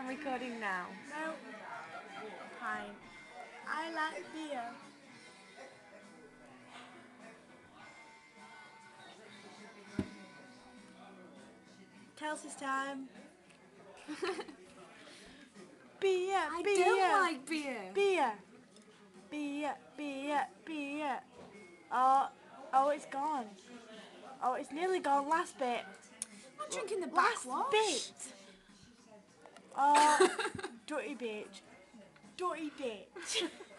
I'm recording now. No. Fine. I like beer. Kelsey's time. beer, I beer. don't like beer. beer. Beer, beer, beer. Oh, oh, it's gone. Oh, it's nearly gone. Last bit. I'm drinking the Last bit. Dirty bitch. Dirty bitch.